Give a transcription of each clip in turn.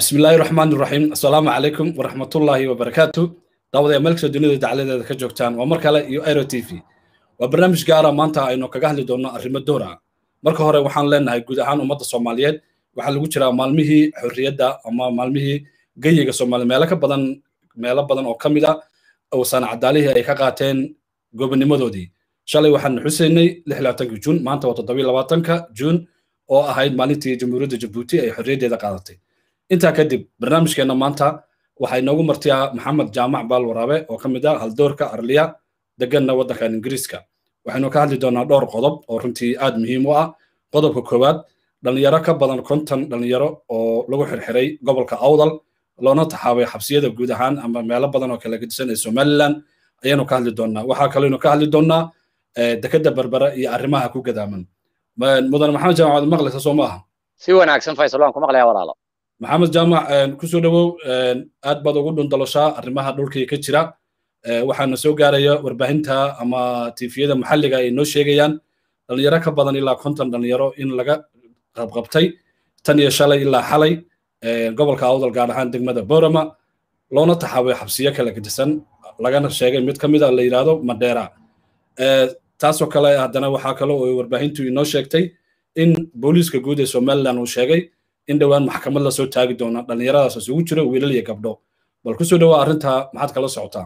بسم الله الرحمن الرحيم السلام عليكم ورحمة الله وبركاته دعوة ملك سدنيا دعالة كجوكتان ومركلة يو ايرو تي في وبرنامج gaara maanta aynu kaga hadli doonno arrimo dowra marka hore waxaan leenahay guud ahaan ummadda soomaaliyeed waxaa lagu jiraa maalmihii xorriyadda ama maalmihii geyiga soomaaliya meelo ka badan meelo badan oo ka mid a oo sanacadaalihii ay ka qaateen gobonimadoodii shalay waxaan xusaynay lixlaatanka juun maanta waa toddobiyo labaatanka juun oo ahayd maalintii jamhuuriyadda jabuuti ay xorriyaddeeda qaadatay intaa kadib barnaamijkeenna maanta waxaa inoogu martiyaa maxamed jaamac baal waraabe oo ka mid ah haldoorka arliya deganna waddankan ingiriiska. Waxaynu ka hadli doonaa dhowr qodob oo runtii aad muhiim u ah. Qodobka koowaad dhallinyaro ka badan konton dhallinyaro oo lagu xirxiray gobolka awdal loona taxaabay xabsiyada guud ahaan ama meelo badan oo kala gedisan ee somaliland ayaanu ka hadli doonaa. Waxaa kalooynu ka hadli doonaa dekadda berbera iyo arrimaha ku gadaaman. Mudan maxamed jaamac waad maqlaysa soo ma aha? Si wanaagsan faysal waan ku maqlayaa walaalo maxamed jaamac ku soo dhowow aad baad ugu dhundaloshaa arrimaha dhulkii ka jira. Waxaana soo gaaraya warbaahinta ama tifiyada maxalliga ay noo sheegayaan dhalinyaro ka badan ilaa konton dhalinyaro in laga qabqabtay tan iyo shalay ilaa xalay gobolka awdal gaar ahaan degmada borama loona taxaabay xabsiyo kala gedisan lagana sheegay mid ka a la yidhaahdo madheera taasoo kale haddana waxaa kale oo warbaahintu inoo sheegtay in booliiska guud ee somaliland uu sheegay in dhowaan maxkamad la soo taagi doona dhallinyaradaas isugu jiro wiilal iyo gabdho bal ku soo dhowaa arrintaa maxaad kala socotaa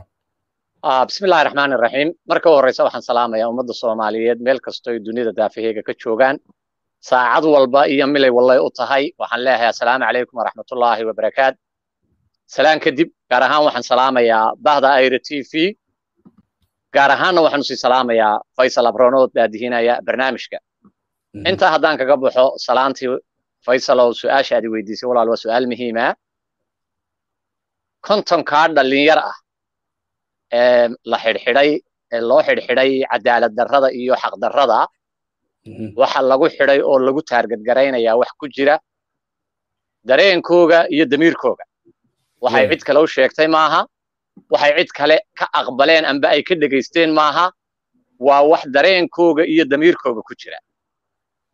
bismillahi raxmaan iraxiim marka u horreysa waxaan salaamayaa ummadda soomaaliyeed meel kastoo ay dunida daafaheega ka joogaan. Saacad walba iyo milay wallay u tahay. Waxaan leeyahay assalaamu calaykum waraxmatullaahi wabarakaat salaan kadib gaar ahaan waxaan salaamayaa bahda ayra t v. Gaar ahaanna waxaanu sii salaamayaa faysal abronood daadihinaya barnaamijka. Intaa haddaan kaga baxo salaantii faysal oo su'aasha aad weydiisay walaal waa su'aal muhiima kontonkaa dhalinyar ah ee la xidhxidhay ee loo xidhxidhay cadaalad darrada iyo xaq darrada waxa lagu xidhay oo lagu taargadgaraynayaa wax ku jira dareenkooga iyo damiirkooga. Waxay cid kale u sheegtay maaha waxay cid kale ka aqbaleen amba ay ka dhegaysteen maaha waa wax dareenkooga iyo damiirkooga ku jira.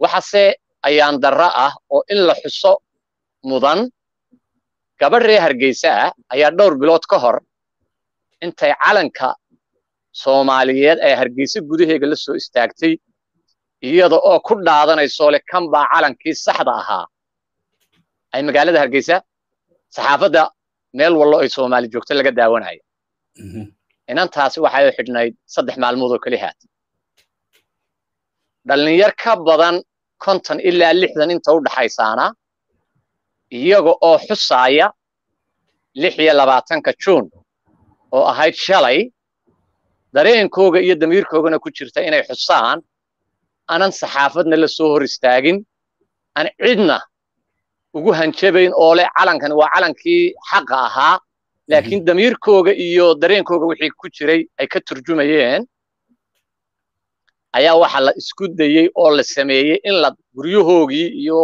Waxase ayaan darro ah oo in la xuso mudan gabadh ree hargeysa ah ayaa dhowr bilood ka hor intay calanka soomaaliyeed ee hargeysa gudaheega la soo istaagtay iyada oo ku dhaadanayso le kan baa calankii saxda ahaa. Ay magaalada hargeysa saxaafadda meel wallo ay soomaali joogto laga daawanayo inantaasi waxay xidhnayd saddex maalmood oo keli haat dhallinyar ka badan konton ilaa lixdan inta u dhaxaysaana iyaga oo xusaaya lix iyo labaatanka juun oo ahayd shalay dareenkooga iyo damiirkoogana ku jirta inay xusaan anan saxaafadna la soo hor istaagin aan cidna ugu hanjabayn oo leh calankani waa calankii xaqa ahaa laakiin damiirkooga iyo dareenkooga wixii ku jiray ay ka turjumayeen ayaa waxa la isku dayey oo la sameeyey in la guryahoogii iyo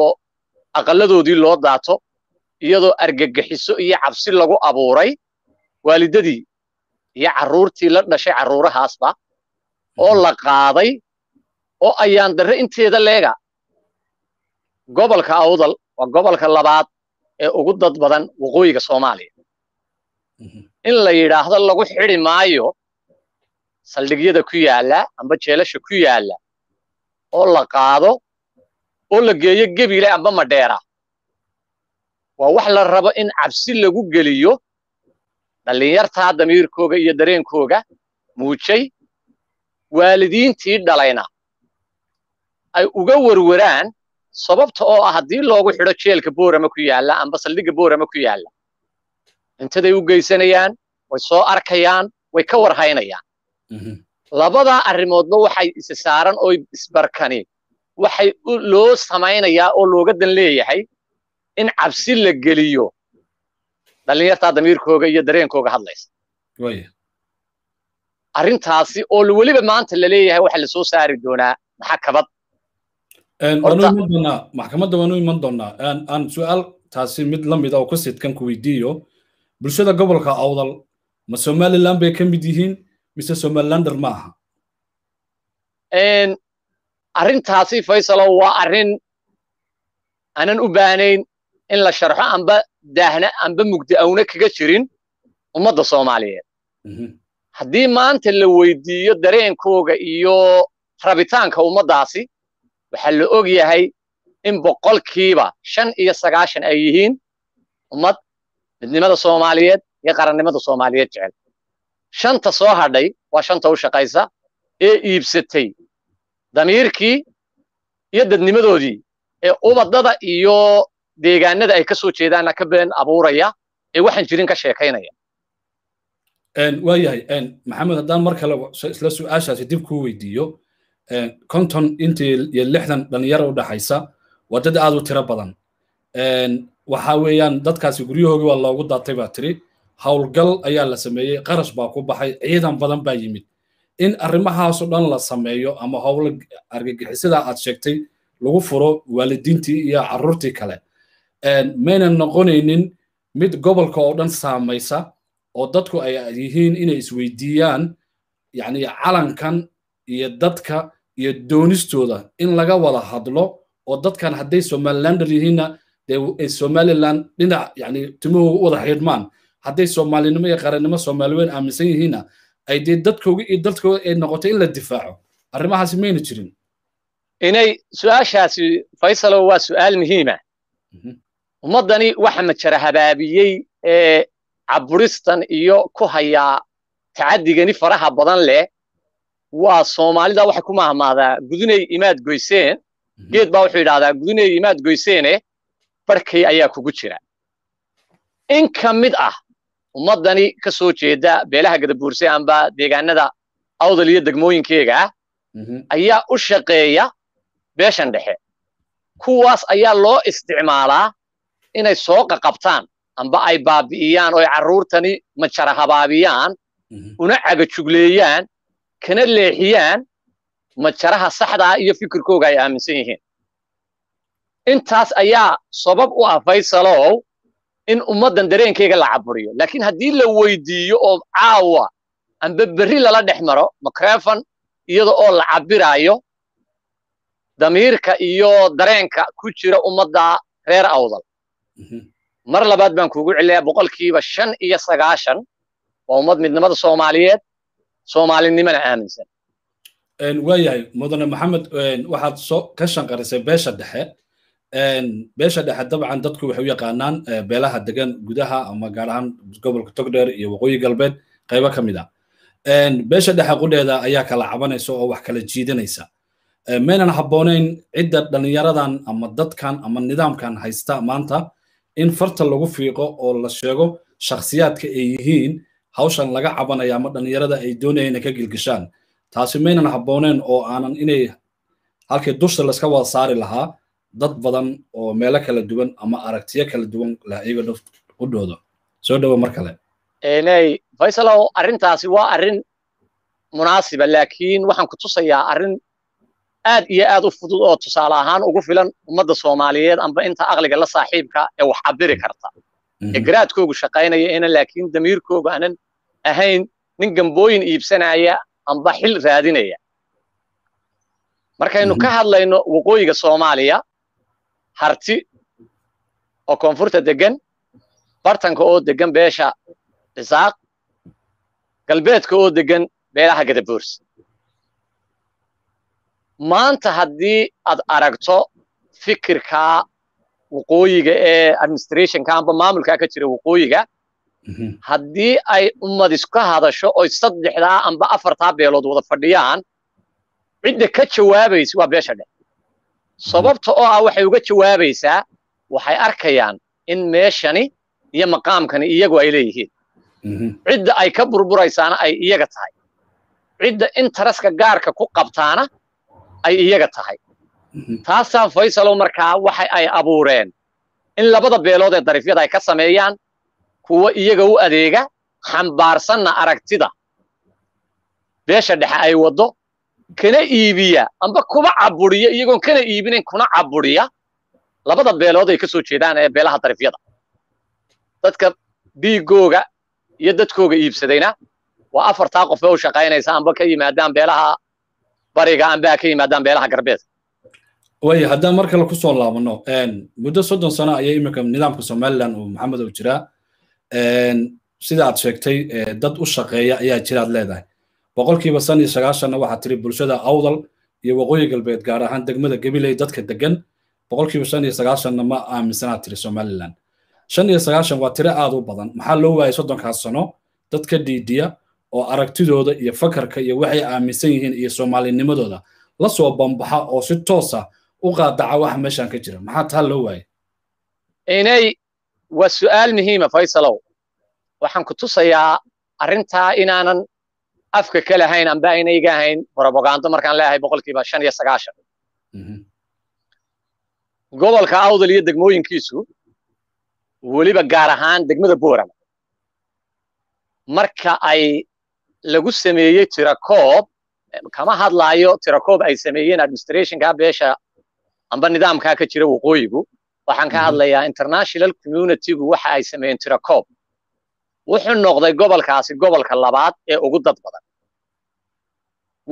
aqalladoodii loo daato iyadoo argagixiso iyo cabsi lagu abuuray waalidadii iyo carruurtii la dhashay carruurahaasba oo la qaaday oo ayaan darre inteeda leega gobolka awdal waa gobolka labaad ee ugu dad badan waqooyiga soomaaliya. In la yidhaahdo lagu xidi maayo saldhigyada ku yaalla amba jeelasha ku yaalla oo la qaado oo la geeyo gebile amba madheera waa wax la rabo in cabsi lagu geliyo dhallinyartaa damiirkooga iyo dareenkooga muujay waalidiintii dhalayna. Ay uga werweraan sababta oo ah haddii loogu xidho jeelka boorama ku yaalla amba saldhigga boorama ku yaalla. Cuntaday u geysanayaan way soo arkayaan way ka warhaynayaan labadaa arrimoodba waxay isi saaran oo isbarkani waxay loo samaynayaa oo looga dan leeyahay in cabsi la geliyo. Dhallinyartaa damiirkooga iyo dareenkooga hadlaysa. Arrintaasi oo weliba maanta la leeyahay waxa la soo saari doonaa maxakabad. Waanu iman doonaa maxkamadda waanu iman doonaa. Aan su'aal taasi mid la mid a oo ku sidkan ku weydiiyo. Bulshada gobolka awdal ma somaliland bay ka mid yihiin mise somalilander ma aha arrintaasi faysalo waa arrin aanan u baahnayn in la sharxo amba daahna amba mugdi awna kaga jirin ummadda soomaaliyeed. Haddii maanta la weydiiyo dareenkooga iyo rabitaanka ummaddaasi waxaa la og yahay in boqolkiiba shan iyo sagaashan ay yihiin ummad midnimada soomaaliyeed iyo qarannimada soomaaliyeed jecel shanta soo hadhay waa shanta u shaqaysa ee iibsatay. Damiirkii iyo dadnimadoodii ee ubadada iyo deegaanada ay ka soo jeedaanna ka been abuuraya ee waxaan jirin ka sheekaynaya. Waayahay maxamed haddaan mar kale isla su'aashaasi dib kuu weydiiyo konton intii iyo lixdan dhalinyaro u dhaxaysa waa dad aad u tiro badan. Waxa weeyaan dadkaasi guryahoogii waa loogu daatay baa tiri howlgal ayaa la sameeyey qarash baa ku baxay ciidan badan baa yimid. In arrimahaasoo dhan la sameeyo ama howlo argagixisada aad sheegtay lagu furo waalidiintii iyo carruurtii kale. Maynan noqonaynin mid gobolka oo dhan saamaysa oo dadku ay yihiin inay isweydiiyaan yani calankan iyo dadka iyo doonistooda in laga wada hadlo oo dadkan hadday somalilander yihiinna dee somaliland dhinac yani timuhu u wada xidhmaan hadday soomaalinimo iyo qarannimo soomaaliweyn aaminsan yihiinna ay dee dadkooga iyo dadkooda ay noqoto in la difaaco. Arrimahaasi mayna jirin. Inay su'aashaasi faysalow waa su'aal muhiima. Ummaddani waxa majara habaabiyey ee caburistan iyo ku hayaa tacadigani faraha badan leh waa soomaalida waxay ku mahmaadaa gudunay imaad goyseen. Geed baa wuxuu yidhahdaa gudunay imaad goyseene barkay ayaa kugu jira. In ka mid ah ummaddani ka soo jeeda beelaha gadabuurse amba deegaanada awdal iyo degmooyinkeega ah ayaa u shaqeeya beeshan dhexe. Kuwaas ayaa loo isticmaalaa inay soo qaqabtaan amba ay baabi'iyaan oo ay carruurtani majara habaabiyaan una cagajugleeyaan kana leexiyaan majaraha saxdaa iyo fikirkooga ay aaminsan yihiin. Intaas ayaa sabab u ah faysalow in ummaddan dareenkeyga la caburiyo laakiin haddii la weydiiyo oo caawa amba berri lala dhex maro macrefon iyada oo la cabiraayo damiirka iyo dareenka ku jira ummadda reer awdal. Mar labaad baan kuugu celiyaa boqolkiiba shan iyo sagaashan waa ummad midnimada soomaaliyeed soomaalinimana aaminsan. Waayahay mudane maxamed waxaad soo ka shanqarisay beesha dhexe beesha dhexe dabcan dadku waxay u yaqaanaan beelaha degan gudaha ama gaar ahaan gobolka togdheer iyo waqooyi galbeed qaybo ka mid a beesha dhexe qudheeda ayaa kala cabanaysa oo wax kala jiidanaysa. Maynan habboonayn cidda dhallinyaradan ama dadkan ama nidaamkan haysta maanta in farta lagu fiiqo oo la sheego shakhsiyaadka ay yihiin hawshan laga cabanaya ama dhallinyarada ay doonayaan inay ka gilgishaan. Taasi maynan habboonayn oo aanan inay halkii dusha layska wada saari lahaa dad badan oo meelo kala duwan ama aragtiyo kala duwan leh iyaga u dhoodo soo dhowo mar kale. Eney faysalow arrintaasi waa arrin munaasiba laakiin waxaan ku tusayaa arrin aad iyo aad u fudud oo tusaale ahaan ugu filan ummadda soomaaliyeed amba inta aqliga la saaxiibka ee wax cabiri karta. Ee garaadkoogu shaqaynaya ina laakiin damiirkoogu aanan ahayn nin gambooyin iibsanaya amba xil raadinaya. Markaynu ka hadlayno waqooyiga soomaaliya harti oo koonfurta degan bartanka oo degan beesha dhisaaq galbeedka oo degan beelaha gadaboors maanta haddii aad aragto fikirka waqooyiga ee administrationka amba maamulka ka jira waqooyiga haddii ay ummad iska hadasho oy saddexdaa amba afartaa beelood wada fadhiyaan cidda ka jawaabaysa waa beesha dhexe sababta oo ah waxay uga jawaabaysaa waxay arkayaan in meeshani iyo maqaamkani iyagu ay leeyihiin. Cidda ay ka burburaysaana ay iyaga tahay. Cidda intaraska gaarka ku qabtaana ay iyaga tahay. Taasaa faysalow markaa waxa ay abuureen in labada beelood ee darifyada ay ka sameeyaan kuwa iyaga u adeega xambaarsanna aragtida. Beesha dhexe ay waddo kana iibiya. Amba kuba caburiya iyagoon kana iibinayn kuna caburiya. Labada beelood ay ka soo jeedaan ee beelaha darifyada dadka dhiigooga iyo dadkooga iibsadayna waa afartaa qof ee u shaqaynaysa amba ka yimaadaan beelaha bariga amba ka yimaadaan beelaha garbeedka way haddaan mar kale ku soo laabano muddo soddon sano ayay iminka nidaamka somaliland uu maxamed uu jiraa. Sida aad sheegtay dad u shaqeeya ayaa jiraad leedahay boqolkiiba san iyo sagaashanna waxaa tiri bulshada awdal iyo waqooyi galbeed gaar ahaan degmada gabiley dadka degan boqolkiiba shan iyo sagaashanna ma aaminsanaad tiri somaliland. Shan iyo sagaashan waa tiro aad u badan. Maxaa loo waayay soddonkaas sano? Dad ka dhiidiya oo aragtidooda iyo fakarka iyo waxay aaminsan yihiin iyo soomaalinimadooda la soo bambaxa oo si toosa u qaadaca waxa meeshan ka jira. Maxaa taa loo waayay? Inay waa su'aal muhiima faysalow. Waxaan ku tusayaa arrintaa inaanan afka ka lahayn amba aynayga ahayn brobagando markaan leeyahay boqolkiiba shan iyo sagaashan. Gobolka awdal iyo degmooyinkiisu weliba gaar ahaan degmada boorama marka ay lagu sameeyey tirakoob kama hadlaayo tirakoob ay sameeyeen administrationka beesha amba nidaamkaa ka jira waqooyigu. Waxaan ka hadlayaa international communitygu waxa ay sameeyeen tirakoob wuxuu noqday gobolkaasi gobolka labaad ee ugu dad badan.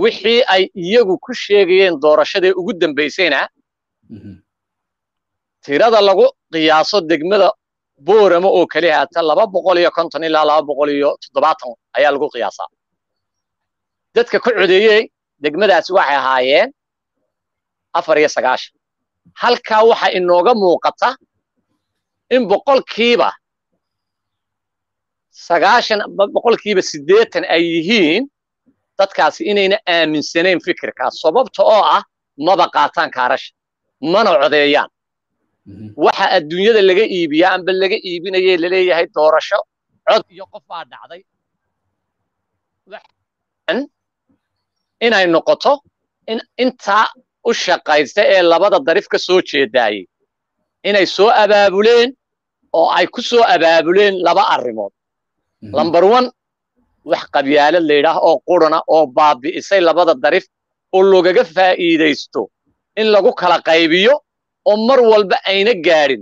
Wixii ay iyagu ku sheegayeen doorashadii ugu dambaysayna tirada lagu qiyaaso degmada boorama oo keli haata laba boqol iyo konton ilaa laba boqol iyo toddobaatan ayaa lagu qiyaasaa. Dadka ka codeeyey degmadaasi waxay ahaayeen afar iyo sagaashan. Halkaa waxa inooga muuqata in boqolkiiba sagaashan boqolkiiba siddeetan ay yihiin dadkaasi inayna aaminsanayn fikirkaas sababta oo ah maba qaataan kaarasha mana codeeyaan. Waxa adduunyada laga iibiyaa amba laga iibinaye la leeyahay doorasho cod iyo qof baa dhacday. Inay noqoto in intaa u shaqaysta ee labada darif ka soo jeedaayey inay soo abaabuleen oo ay ku soo abaabuleen laba arrimood lamber one wax qabyaalad layidhaah oo qurana oo baabi'isay labada darif oo loogaga faa'iidaysto. In lagu kala qaybiyo oo mar walba ayna gaadhin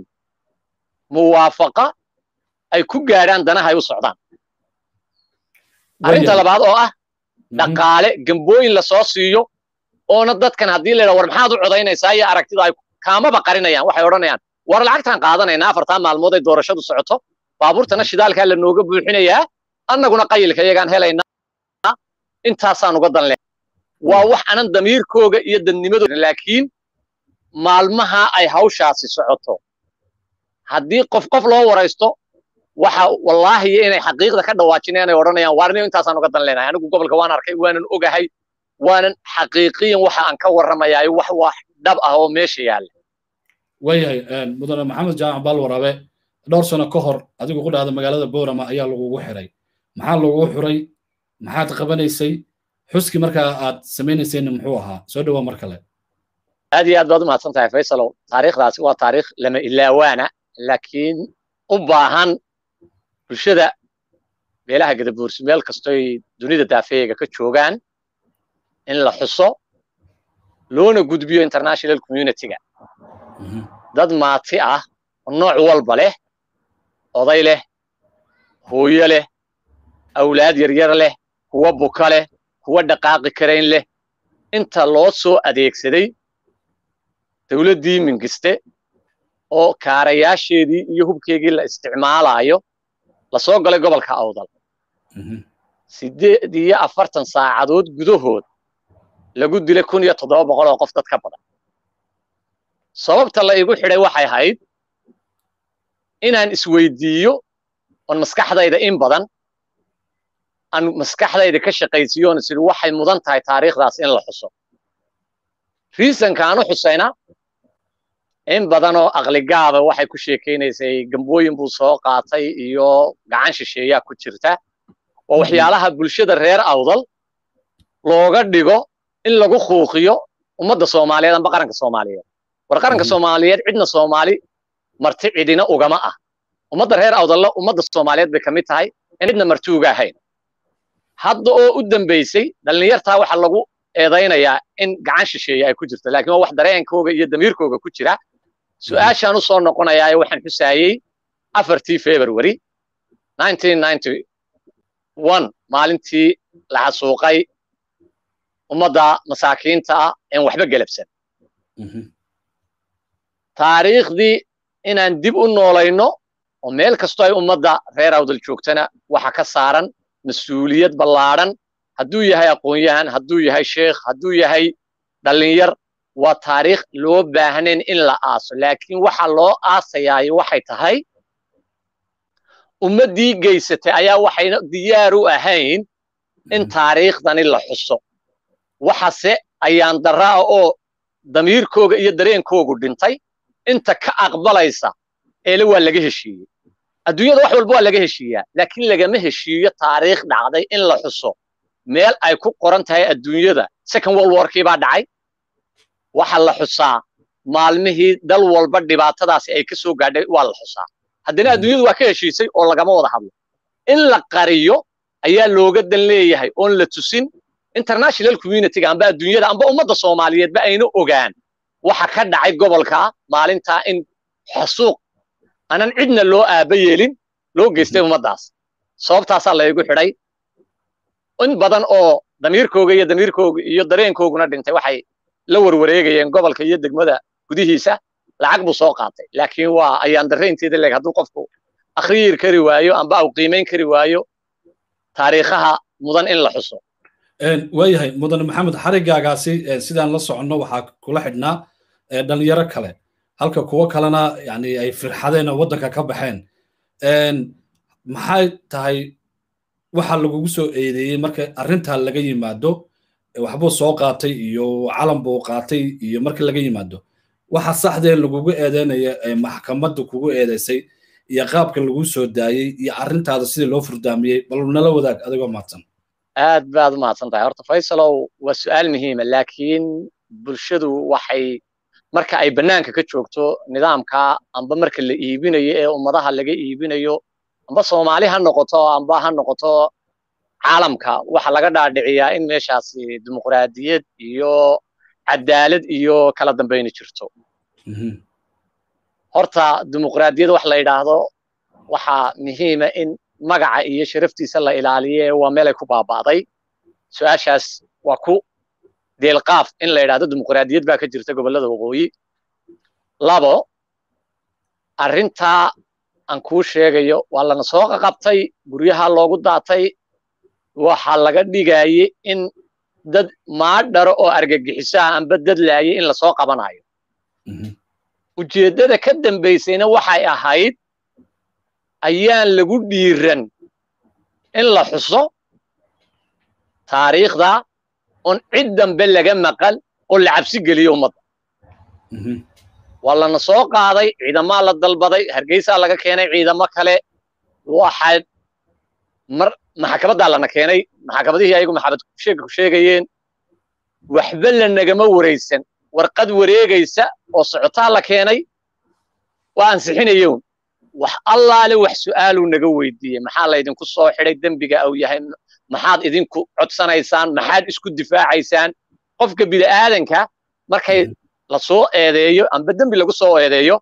muwaafaqa ay ku gaadhaan danaha ay u socdaan. Arrinta labaad oo ah dhaqaale gambooyin la soo siiyo oona dadkan haddii la yidhaha war maxaad u codaynaysaa iyo aragtida ay kaamaba qarinayaan waxay odhanayaan war lacagtaan qaadanaynaa afartaa maalmood ay doorashadu socoto baabuurtana shidaalkaa la nooga buuxinayaa annaguna qayilka iyagaan helaynaa intaasaan uga dan leh waa wax anan damiirkooga iyo dadnimadooda laakiin maalmaha ay hawshaasi socoto. Haddii qof qof loo waraysto waxa wallaahi inay xaqiiqda ka dhawaajinayaan ay odhanayaan waarniyo intaasaan uga dan leenahay anigu gobolka waan arkay waanan ogahay waanan xaqiiqiyan waxa aan ka warramayaa wax wax dhab ah oo meesha yaalla. Waayahay mudane maxamed jaamac baal waraabe dhowr sano ka hor adigu ku dhahda magaalada boorama ayaa lagugu xiray. Maxaa lagugu xiray maxaad qabanaysay? Xuskii markaa aad samaynaysayna muxuu ahaa? Soo dhowaa mar kale. Aad iyo aad baad u mahadsan tahay faysalow taariikhdaasi waa taariikh lama ilaawaana laakiin u baahan bulshada meelaha gadabuursi meel kastoy dunida daafeega ka joogaan in la xuso loona gudbiyo international communityga. Dad maati ah oo nooc walba leh oday leh hooyo leh awlaad yaryar leh kuwa buka leh kuwa dhaqaaqi karayn leh. Inta loo soo adeegsaday dawladdii mingiste oo kaarayaasheedii iyo hubkeygii la isticmaalaayo la soo galay gobolka awdal. Siddeed iyo afartan saacadood gudahood lagu dilay kun iyo toddoba boqol oo qof dad ka badan. Sababta la igu xidhay waxay ahayd inaan isweydiiyo oon maskaxdayda in badan aan maskaxdayda ka shaqaysiiyo oon isiri waxay mudan tahay taariikhdaas in la xuso. Riisanka aan u xusayna in badan oo aqligaaba waxay ku sheekaynaysay gambooyin buu soo qaatay iyo gacan shisheeyaa ku jirta. Oo waxyaalaha bulshada reer awdal looga dhigo in lagu khuuqiyo ummadda soomaaliyeed amba qaranka soomaaliyeed. War qaranka soomaaliyeed cidna soomaali marti cidina ugama ah. Ummadda reer awdalla ummadda soomaaliyeed bay ka mid tahay in cidna marti uga ahayn. Hadda oo u dambaysay dhallinyartaa waxa lagu eedaynayaa in gacan shisheeye ay ku jirto laakiin waa wax dareenkooga iyo damiirkooga ku jira. Su'aashaan u soo noqonayaa ee waxaan xusaayey afartii february maalintii la xasuuqay ummadda masaakiinta ah een waxba gelabsan taariikhdii inaan dib u noolayno oo meel kastoo ay ummadda reer awdal joogtana waxa ka saaran mas'uuliyad ballaadhan hadduu yahay aqoon-yahan hadduu yahay sheekh hadduu yahay dhallinyar waa taariikh loo baahnayn in la aaso. Laakiin waxa loo aasayaayo waxay tahay ummaddii geysatay ayaa waxayna diyaar u ahayn in taariikhdani la xuso. Waxase ayaan daraa oo damiirkooga iyo dareenkoogu dhintay inta ka aqbalaysa eele waa laga heshiiyey. Adduunyada wax walba waa laga heshiiyaa laakiin lagama heshiiyo taariikh dhacday in la xuso. Meel ay ku qoran tahay adduunyada second world warkii baa dhacay. Waxa la xusaa maalmihii dal walba dhibaatadaasi ay ka soo gaadhay waa la xusaa. Haddana adduunyadu waa ka heshiisay oo lagama wada hadlo. In la qariyo ayaa looga dan leeyahay oon la tusin. International communityga amba adduunyada amba ummadda soomaaliyeedba ayna ogaan waxa ka dhacay gobolka maalintaa in xasuuq aanan cidna loo aaba yeelin loo geystay ummaddaas. Sababtaasaa laygu xidhay in badan oo damiirkooga iyo damiirkooga iyo dareenkooguna dhintay waxay la warwareegayeen gobolka iyo degmada gudihiisa. Lacag buu soo qaatay. Laakiin waa ayaan darraynteeda leeg hadduu qofku akhriir kari waayo amba au qiimayn kari waayo taariikhaha mudan in la xuso. Waayahay mudane maxamed xarigaagaasi sidaan la soconno waxaa kula xidhnaa dhalinyaro kale. Halka kuwo kalena yani ay firxadeen oo waddanka ka baxeen. Maxay tahay waxa lagugu soo eedeeyey marka arrintaa laga yimaado waxbuu soo qaatay iyo calan buu qaatay iyo marka laga yimaado. Waxa saxdee lagugu eedeynaya maxkamadda kugu eedeysay iyo qaabka lagu soo daayey iyo arrintaada sidii loo furdaamiyey bal nala wadaag adigoo mahadsan. Aad baad u mahadsan tahay. Horta faysalow waa su'aal muhiima laakiin bulshadu waxay marka ay bannaanka ka joogto nidaamka amba marka la iibinayo ee ummadaha laga iibinayo amba soomaali ha noqoto amba ha noqoto caalamka waxa laga dhaadhiciyaa in meeshaasi dimuqraadiyad iyo cadaalad iyo kala dambayni jirto. Horta dimuqraadiyad wax la yidhaahdo waxaa muhiima in magaca iyo sharaftiisa la ilaaliye waa meelay ku baaba'day. Su'aashaas waa ku deelqaaf in la yidhahdo dimuqraadiyad baa ka jirta gobollada waqooyi labo arrintaa aan kuu sheegayo waa lana soo qaqabtay guryaha loogu daatay waxaa laga dhigaye in dad maadharo oo argagixiso ah amba dad laaye in la soo qabanayo ujeeddada ka dambaysayna waxay ahayd ayaan lagu dhiiran in la xuso taariikhda oon cid dambe laga maqal oo la cabsi geliyo ummadda waa lana soo qaaday ciidamaa la dalbaday hargeysaa laga keenay ciidamo kale waxaa mar maxakamaddaa lana keenay maxakamadihii ayagu maxabad sheega ku sheegayeen waxba lanagama waraysan warqad wareegaysa oo socotaa la keenay waa ansixinayown wax allaale wax su'aaluu naga weydiiyey. Maxaa laydinku soo xidhay dembiga au yahay? Maxaad idinku codsanaysaan? Maxaad isku difaacaysaan? Qofka bini'aadanka markay la soo eedeeyo amba dembi lagu soo eedeeyo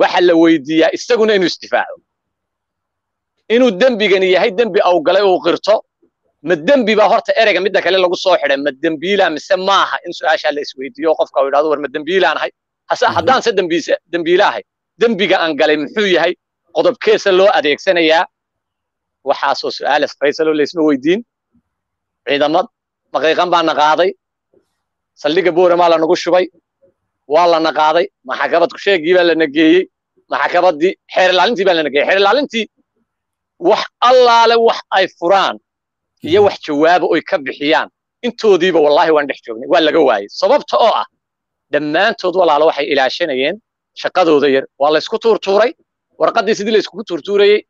waxa la weydiiyaa isaguna inuu isdifaaco inuu dembigani yahay dembi au galay uu qirto ma dembi baa horta ereyga midda kale lagu soo xidhay. Ma dembiila mise maaha in su'aashaa la isweydiiyo qofka uu yidhahdo war ma dembiilaanahay hase haddaanse dembiisa dembiilaahay dembiga aan galay muxuu yahay qodobkeesa loo adeegsanayaa. Waxaasoo su'aal faysaloo laysma weydiin. Ciidamad daqiiqan baa na qaaday saldhigga booramaa lanagu shubay. Waa lana qaaday maxakamad kusheegii baa lana geeyey maxakamaddii xeer ilaalintii baa lana geeyey xeer ilaalintii wax allaale wax ay furaan iyo wax jawaaba oy ka bixiyaan. Intoodiiba wallaahi waan dhex joognay. Waa laga waayey. Sababta oo ah dhammaantood walaalo waxay ilaashanayeen shaqadooda yar waa laysku tuurtuuray. Warqaddii sidii layskugu tuurtuurayey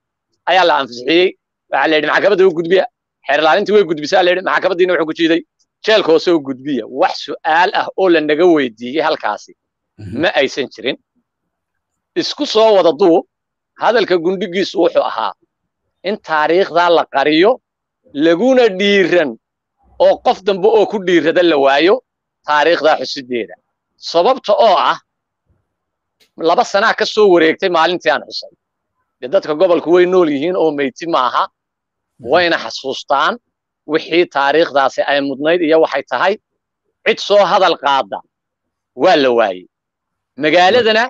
ayaa la anfisixiyey waxaa la yidhi maxkamadda u gudbiya. Xeer ilaalintii way gudbisaa la yidhi maxkamaddiina wuxuu ku jiiday. Jeelka hoose u gudbiya. Wax su'aal ah oo la naga weydiiyey halkaasi. Ma aysan jirin. Isku soo wada duub hadalka gundhigiisu wuxuu ahaa in taariikhdaa la qariyo laguna dhiiran oo qof dambe oo ku dhiirada la waayo taariikhdaa xusideeda. Sababta oo ah laba sanaa ka soo wareegtay maalintii aan xusay. Dee dadka gobolku way nool yihiin oo meyti maaha. Wayna xasuustaan wixii taariikhdaasi ay mudnayd iyo waxay tahay cid soo hadal qaada. Waa la waayey. Magaaladana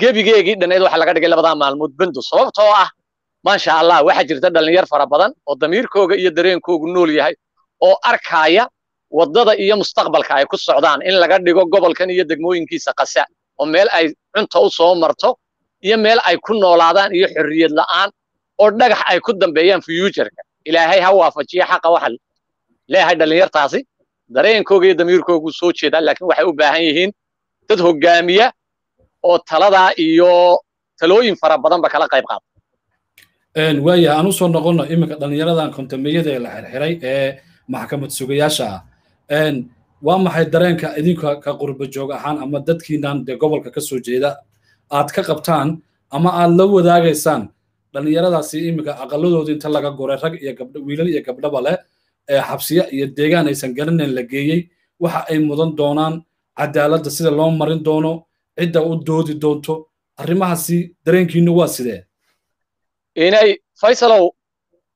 gebigeegii dhannayd waxa laga dhigay labadaa maalmood bendo sababtoo ah maasha allah waxaa jirta dhallinyar fara badan oo damiirkooga iyo dareenkoogu nool yahay oo arkaaya waddada iyo mustaqbalka ay ku socdaan in laga dhigo gobolkan iyo degmooyinkiisa qasa oo meel ay cunta u soo marto iyo meel ay ku noolaadaan iyo xorriyad la'aan oo dhagax ay ku dambeeyaan fuuturka ilaahay ha waafajiya xaqa waxa leeyahay dhallinyartaasi dareenkooga iyo damiirkoogu soo jeedaa laakiin waxay u baahan yihiin dad hoggaamiya oo taladaa iyo talooyin fara badanba kala qayb qaata. Waaya aan u soo noqono iminka dhallinyaradan kontameyada ee la xirxiray ee maxkamad sugayaasha ah waa maxay dareenka idinka ka qurba joog ahaan ama dadkiinan dee gobolka ka soo jeeda? Aad ka qabtaan ama aad la wadaagaysaan? Dhallinyaradaasi iminka aqaladooda inta laga guray rag iyo gabdho wiilal iyo gabdhaba leh ee xabsiya iyo deegaan aysan garanayn la geeyey. Waxa ay mudan doonaan cadaaladda sida loo marin doono cidda u doodi doonto. Arrimahaasi dareenkiinu waa sidee? Inay faysalow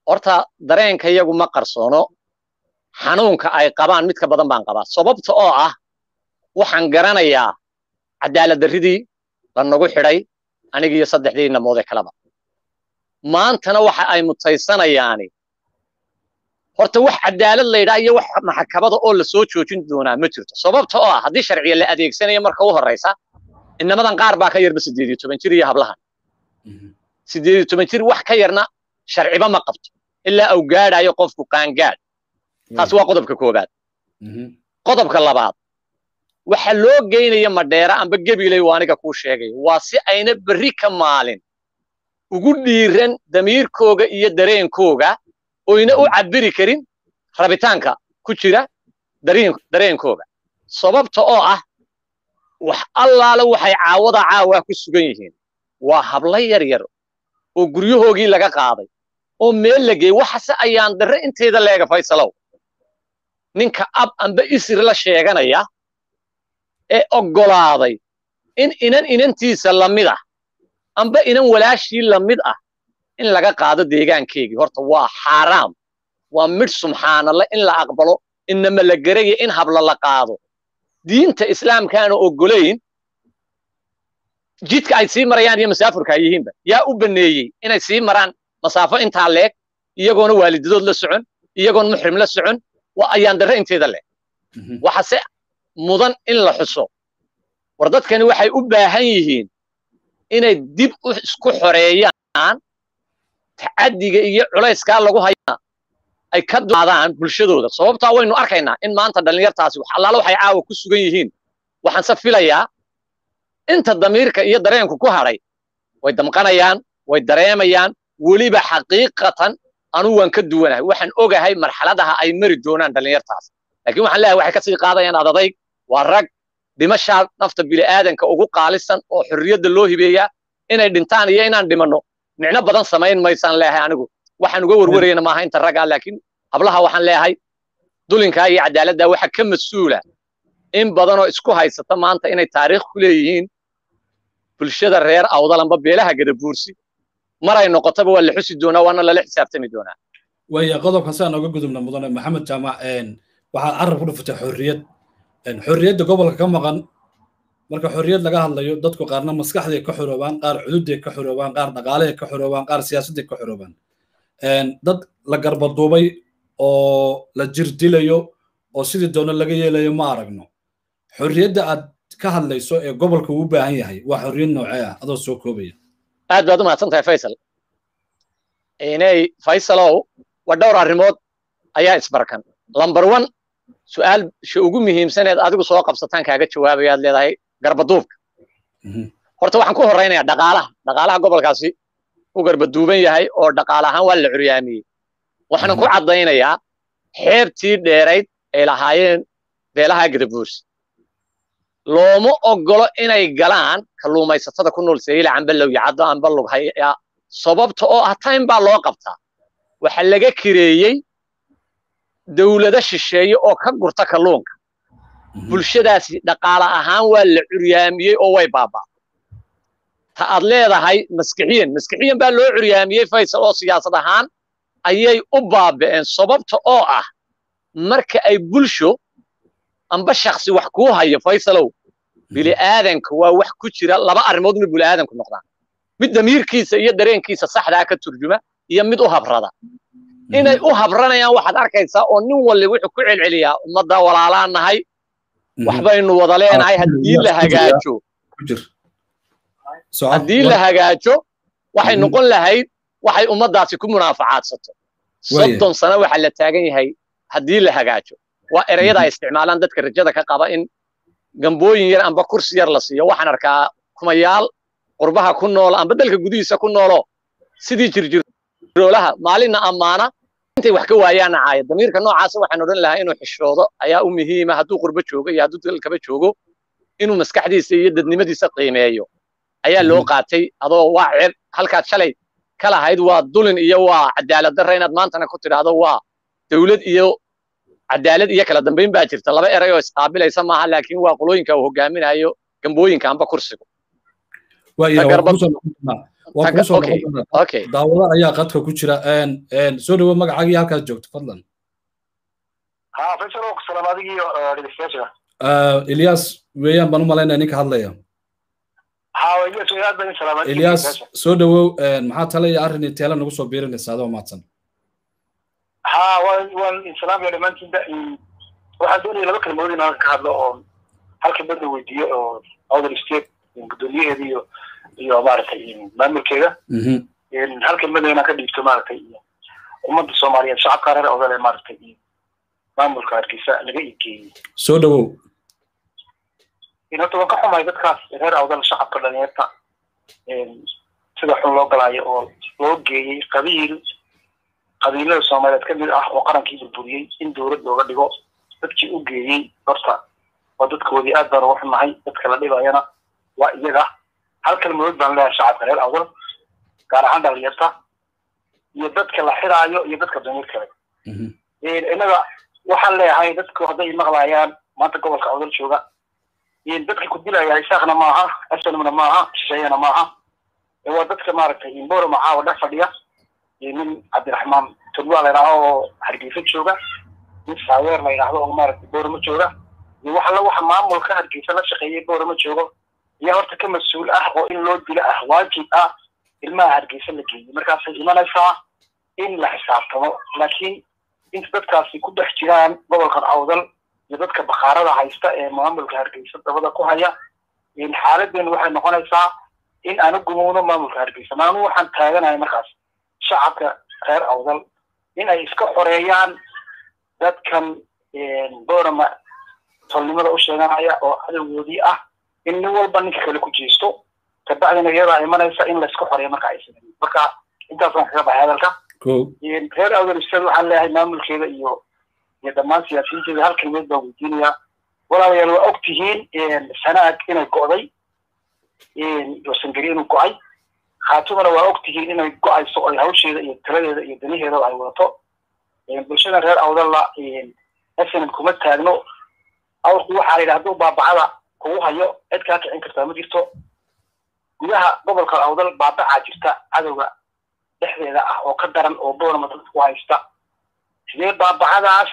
horta dareenka iyagu ma qarsoono xanuunka ay qabaan mid ka badan baan qabaa. Sababta oo ah waxaan garanayaa cadaalad darridii lanagu xidhay anigiiyo saddexdii namood ee kaleba maantana waxa ay mutaysanayaani. Horta wax cadaalad laydhaa iyo wax maxkamada oo la soo joojin doonaa ma jirto. Sababta oo ah haddii sharciya la adeegsanayo marka u horraysa inamadan qaar baa ka yarba siddeed iyo toban jir iyo hablahan. Siddeed iyo toban jir wax ka yarna sharciba ma qabto. Ilaa uu gaadhayo qofku qaangaadh taas waa qodobka koobaad qodobka labaad. Waxa loo geynaya madheera amba gebilay waa aniga kuu sheegay waa si ayna berri ka maalin ugu dhiiran damiirkooga iyo dareenkooga oyna u cabiri karin rabitaanka ku jira dareenkooga. Sababta oo ah wax allaale waxay caawada caawaa ku sugan yihiin. Waa habla yar yar oo guryahoogii laga qaaday oo meel la geeyey waxase ayaan darre inteeda leega faysalow ninka ab amba isir la sheeganaya ee oggolaaday in inan inantiisa la mid ah amba inan walaashii la mid ah in laga qaado deegaankeygii horta waa xaaraam. Waa midh subxaanalla in la aqbalo inama la garaya in habla la qaado. Diinta islaamkaana oggolayn jidka ay sii marayaan iyo masaafurka ay yihiinba yaa u baneeyey inay sii maraan masaafo intaa leeg iyagoona waalidadood la socon iyagoon muxrim la socon waa ayaan darre inteeda leh. Waxase mudan in la xuso. War dadkani waxay u baahan yihiin inay dib u isku xoreeyaan tacaddiga iyo culayskaa lagu hayana ay ka duadaan bulshadooda. Sababtaa waynu arkaynaa in maanta dhallinyartaasi allaala waxay caawa ku sugan yihiin. Waxaanse filayaa inta damiirka iyo dareenku ku hadhay way damqanayaan way dareemayaan weliba xaqiiqatan anuu waan ka duwanahay waxaan ogahay marxaladaha ay mari doonaan dhallinyartaas laakiin waxaan leeyahay waxay ka sii qaadayaan adadayg waa rag dhimashaa nafta bili'aadanka ugu qaalisan oo xorriyadda loo hibeeyaa inay dhintaan iyo inaan dhimanno micno badan samayn maysaan leeyahay anigu. Waxaan uga warwarayna maaha inta raggaa laakiin hablaha waxaan leeyahay dulinkaa iyo cadaaladdaa waxa ka mas'uula in badanoo isku haysata maanta inay taariikh ku leeyihiin bulshada reer awdalanba beelaha gadabuursi maray noqotaba waa la xusi doonaa waana lala xisaabtami doonaa? Waya qodobka si aan oga gudubna mudane maxamed jaamac waxaad carab ku dhufatay xorriyad. Xorriyadda gobolka ka maqan marka xorriyad laga hadlayo dadku qaarna maskaxday ka xoroobaan qaar cududay ka xoroobaan qaar dhaqaalahay ka xoroobaan qaar siyaasadday ka xoroobaan. Dad la garbaduubay oo la jirdilayo oo sidii doono laga yeelayo ma aragno. Xorriyadda aad ka hadlayso ee gobolka uu u baahan yahay waa xorriyad noocee ah? Adoo soo koobaya aad baad u mahadsan tahay faysal. Inay faysalow waa dhowr arrimood ayaa isbarkan. Lamber one su'aal sha ugu muhiimsaneed adigu soo qabsataan kaaga jawaabaya aad leedahay garbaduubka. Horta waxaan ku horraynayaa dhaqaalaha. Dhaqaalaha gobolkaasi u garbaduuban yahay oo dhaqaale ahaan waa la curyaamiyey. Waxaanan ku caddaynayaa xeebtii dheerayd ay lahaayeen beelaha gadabuursi looma oggolo inay galaan kalluumaysatada ku nool sayila camballow iyo caddo amba lughaya sababta oo ah time baa loo qabtaa waxa laga kireeyey dawlado shisheeye oo ka gurta kalluunka. Bulshadaasi dhaqaale ahaan waa la curyaamiyey oo way baaba'day ta aad leedahay maskixiyan maskixiyan baa loo curyaamiyey faysal oo siyaasad ahaan ayay u baaba'een sababta oo ah marka ay bulsho amba shaksi wax kuu hayo faysalow. Bili aadanka waa wax ku jira laba arrimood inuu bili aadanku noqdaan. Mid damiirkiisa iyo dareenkiisa saxdaa ka turjuma iyo mid u habrada. Inay u habranayaan waxaad arkaysaa oo nin walli wuxuu ku celceliyaa ummadda walaalaan nahay waxbaynu wada leenahay haddii la hagaajo. haddii la hagaajo waxay noqon lahayd waxay ummaddaasi ku munaafacaadsato soddon sano waxaa la taagan yahay haddii la hagaajo waa ereyada ay isticmaalaan dadka rajada ka qaba in gambooyin yar amba kursi yar la siiyo. Waxaan arkaa kumayaal qurbaha ku noolo amba dalka gudihiisa ku noolo sidii jirjiroolaha maalinna ammaana. Intay wax ka waayaana caaya damiirka noocaasa waxaan odhan lahaa inuu xishoodo ayaa u muhiima. Hadduu qurbo joogo iyo hadduu dalkaba joogo inuu maskaxdiisa iyo dadnimadiisa qiimeeyo. Ayaa loo qaatay adoo waa cer halkaad shalay ka lahayd waa dulin iyo waa cadaalad darra. Inaad maantana ku tidhaahdo waa dawlad iyo cadaalad iyo kala dambayn baa jirta. Laba eray oo isqaabilaysa maaha laakiin waa qolooyinka uu hogaaminayo gambooyinka amba kursigu. Daawada ayaa qadka ku jira. Soo dhawo magacaagii halkaad joogto fadlan. Ilyas weeyaan baan u malaynaya ninka hadlaya. Ilyas soo dhawow maxaa tale iyo arrin teela nagu soo biirinaysa? Adoo maadsan ha waan insalaamaya dhammaantiinba waxaan doonaya laba kelmadood inaan ka hadlo oo halka badda weydiiyo oo outer state gudoomiyaheeda iyo iyo maaragtay maamulkeeda. Halka badda inaan ka dhiibto maaragtay ummadda soomaaliyeed shacabka reer odale maaragtay maamulka hargeysa laga iibgeeyey. Soo dhawow horta waan ka xumahay dadkaas reer awdal shacabka dhalinyarta sida xun loo galaayo oo loo geeyey qabiil qabiilada soomaaliyeed ka mid ah oo qarankii burburiyey in dowlad looga dhigo dadkii u geeyey horta waa dadkoodii aad baan uga xunahay dadka la dhibayana waa iyaga. Hal kalmadood baan leeyahay shacabka reer awdal gaar ahaan dhalinyarta iyo dadka la xiraayo iyo dadka damiir kale innaga waxaan leeyahay dadku hadday maqlayaan maanta gobolka awdal jooga. Dadka ku dilaya isaaqna maaha asalmna maaha shisheeyana maaha. Waa dadka maaragtay imboro macaawa dhex fadhiya nin cabdiraxmaan tudwa la yidhahdo oo hargeysa jooga. Nin saaweer la yidhahdo oo maaragtay boorama jooga. Iyo wax waxa maamulka hargeysa la shaqeeyay boorama joogo. Ayaa horta ka mas'uul ah oo in loo dilo ah waajib ah ilmaha hargeysa la geeyey markaasay imanaysaa in la xisaabtamo. Laakiin inta dadkaasi ku dhex jiraan gobolkan awdal iyo dadka bakhaarada haysta ee maamulka hargeysa dabada ku haya xaaladeen waxay noqonaysaa in aanu gumowno maamulka hargeysa. Maanu waxaan taaganahay markaas shacabka reer awdal in ay iska xoreeyaan dadkan boorama tolnimada u sheeganaya oo cadowgoodii ah in nin walba ninka kale ku jeesto kabacdina iyadaa imanaysa in layska xoreeyo marka ay sameeyeen marka intaasaan kaga baxay hadalka. Reer awdal isad waxaan leeyahay maamulkeeda iyo iyo dhammaan siyaasiyiinteeda hal kelmeed baan weydiinayaa. Walaalayaal waa og tihiin sanaag inay go'day. Sangeri inuu go'ay khaatumana waa og tihiin inay go'ayso oy hawsheeda iyo taladeeda iyo daniheeda ay wadato. Bulshada reer awdalla snm kuma taagno. Awrku waxaa la yidhaha hadduu baabacada kugu hayo cid kaa kicin kartaa ma jirto. Gudaha gobolka awdal baabacaa jirta cadowga dhexdeeda ah oo ka daran oo boorama dadka ku haysta. Sidee baabacadaas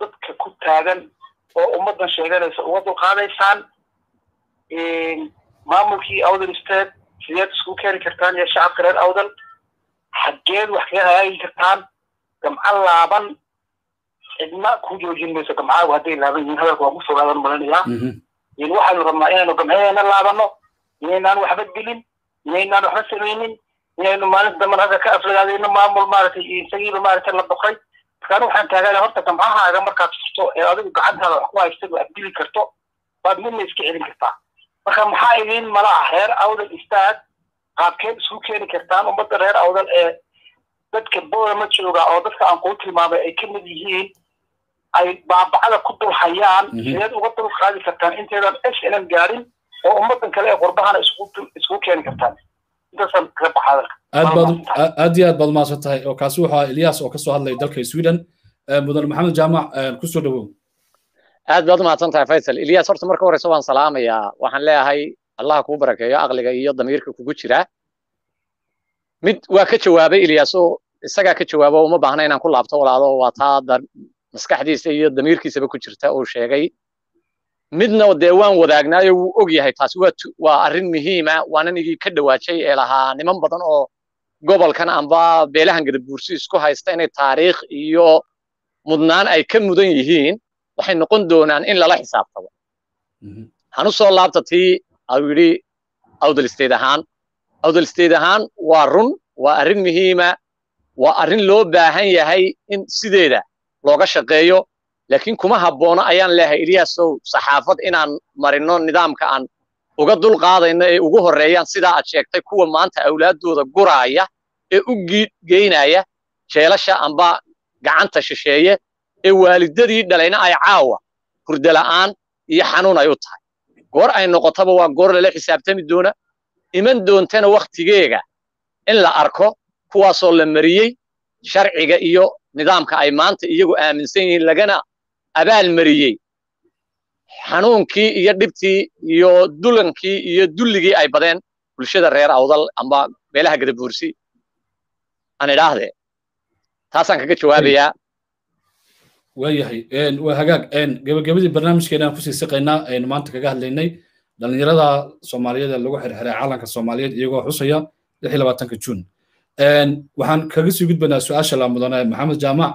dadka ku taagan oo ummaddan sheeganaysa uga dulqaadaysaan maamulkii awdal state sideed isku keeni kartaan iyo shacabka reer awdal xaggeed wax kaga hagaagi kartaan gamco laaban cidna ku joojin mayso gamcaagu hadday laaban yihiin hadalka waan ku fogaadan malinayaa waxaanu rabnaa inaynu gamcaheena laabano inaynaan waxba dilin inaynaan waxba samaynin inaynu maalinta dambe ragga ka aflagaadayno maamul maaragtay isagiiba maaragtay la boqay markaan waxaan taagana horta gamcahaaga markaad furto ee adigu gacantaada wax ku haysta aad dili karto baad midna iska celin kartaa marka maxaa idiin mala ah reer awdal istaag qaabkeed isku keeni kartaan ummadda reer awdal ee dadka boorama jooga oo dadka aan kuu tilmaamay ay ka mid yihiin ay baabacada ku dul hayaan sideed uga dul qaadi kartaan inteedan s n m gaarin oo ummaddan kale ee qurbahana isku keeni kartaan. Intaasaan kaga baxa hadalka aad iyo aad baad umahadsan tahay oo kaasi wuxuu ahaa ilyas oo ka soo hadlaya dalka sweden mudan maxamed jaamac ku soo dhawow aad baad umahadsan tahay faysal. Ilyas horta marka horeysa waan salaamayaa. Waxaan leeyahay allah kuu barakeeyo aqliga iyo damiirka kugu jira. Mid waa ka jawaabay ilyas oo isagaa ka jawaabo uma baahna inaan ku laabto walaalo. Waa taa maskaxdiisa iyo damiirkiisaba ku jirta uu sheegay. Midna dee waan wadaagnaayo wuu og yahay taasi waa arrin muhiima waanan igii ka dhawaajay ee lahaa niman badan oo gobolkan amba beelahan gadabuursi isku haysta inay taariikh iyo mudnaan ay ka mudan yihiin waxay noqon doonaan in lala xisaabtamo hanu soo laabta tii au yidhi awdal state ahaan. Awdal state ahaan waa run waa arrin muhiima waa arrin loo baahan yahay in sideeda looga shaqeeyo laakiin kuma habboono ayaan leeyahay iliyaasow saxaafad inaan marino nidaamka aan uga dul qaadayno ee ugu horreeyaan sidaa aad sheegtay kuwa maanta awlaaddooda guraaya ee u geynaya jeelasha amba gacanta shisheeye ee waalidadii dhalayna ay caawa. Hurdala'aan iyo xanuun ay u tahay. Goor ay noqotaba waa goor lala xisaabtami doona. Iman doontana wakhtigeega in la arko kuwaasoo la mariyey sharciga iyo nidaamka ay maanta iyagu aaminsan yihiin lagana abaal mariyey. Xanuunkii iyo dhibtii iyo dulankii iyo dulligii ay badeen bulshada reer awdal amba beelaha gadabuursi aan idhaahdee taasaan kaga jawaabayaa waayahay waa hagaag. Gebagabadii barnaamijkeena aan ku sii siqaynaa aynu maanta kaga hadlaynay dhallinyarada soomaaliyeed ee lagu xirxiray calanka soomaaliyeed iyagoo xusaya lix iyo labaatanka juun. Waxaan kaga sii gudbaynaa su'aasha laamudane maxamed jaamac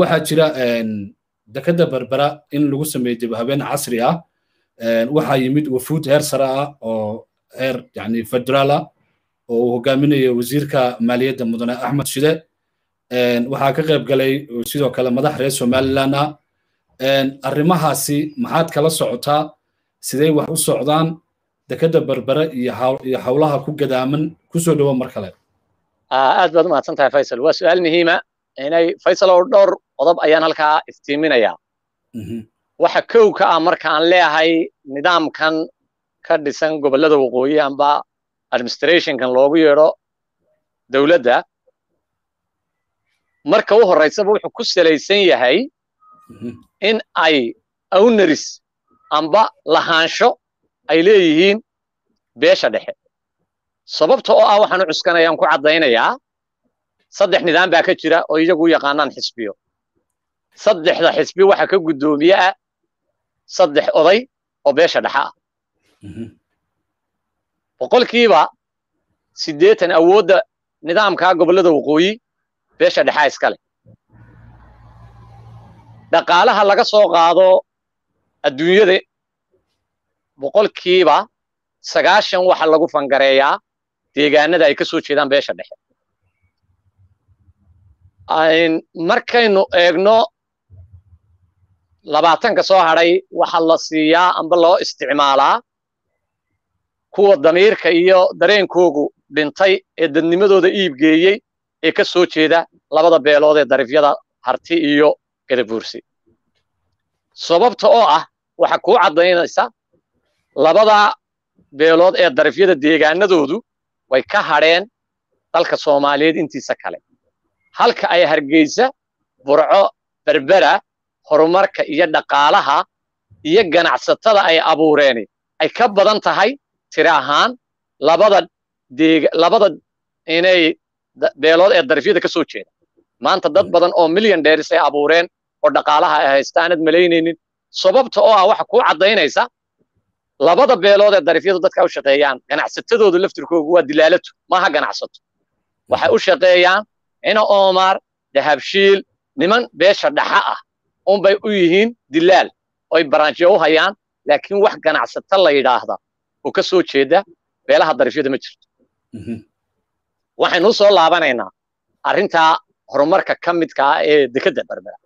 waxaa jira dekada berbera in lagu sameeyey dib habeen casri ah. Waxaa yimid wafuud heer sare ah oo heer yani federaal ah oo uu hogaaminayo wasiirka maaliyadda mudane axmed shide waxaa ka qayb galay sidoo kale madax reer somaliland ah arrimahaasi maxaad kala socotaa? Sidee wax u socdaan? Dekada berbere iyo howlaha ku gadaaman ku soo dhowo mar kale. Aad baad umahadsan tahay faysal. Waa su'aal muhiima inay faysal oo dhowr qodob ayaan halkaa iftiiminayaa. Waxa kow ka ah marka aan leeyahay nidaamkan ka dhisan gobollada waqooyi amba administrationkan loogu yeedho dowladda marka u horraysaba wuxuu ku salaysan yahay in ay owneris amba lahaansho ay leeyihiin beesha dhexe. Sababta oo ah waxaan u cuskanayaan ku caddaynayaa saddex nidaam baa ka jira oo iyagu u yaqaanaan xisbiyo. Saddexda xisbi waxa ka guddoomiye ah saddex oday oo beesha dhexe ah. Boqolkiiba siddeetan awoodda nidaamkaa gobollada waqooyi beesha dhexea iskale dhaqaalaha laga soo qaado adduunyada boqolkiiba sagaashan waxa lagu fangareeyaa deegaanada ay ka soo jeedaan beesha dhexe. Markaynu eegno labaatanka soo hadhay waxa la siiyaa amba loo isticmaalaa kuwa damiirka iyo dareenkoogu dhintay ee dadnimadooda iibgeeyey ee ka soo jeeda labada beelood ee darifyada harti iyo gadabuursi sababta oo ah waxa kuu caddaynaysa labada beelood ee darifyada deegaanadoodu way ka hadheen dalka soomaaliyeed intiisa kale halka ay hargeysa burco berbera horumarka iyo dhaqaalaha iyo ganacsatada ay abuureeni ay ka badan tahay tiri ahaan labada labada inay beelood ee darifyada ka soo jeeda. Maanta dad badan oo milyan dheeris ay abuureen oo dhaqaalaha ay haysta aanad malaynaynin sababta oo ah waxa kuu caddaynaysa labada beelood ee darifyadu dadka u shaqeeyaan ganacsatadoodu laftirkoogu waa dilaalatu maaha ganacsato. Waxay u shaqeeyaan ina omar dahabshiil niman beesha dhaxa ah unbay u yihiin dilaal oy baraanjiyo u hayaan laakiin wax ganacsato la yidhaahda oo ka soo jeeda beelaha darifyada ma jirto waxaynu u soo laabanaynaa arrintaa horumarka ka midka ah ee dekadda berbera.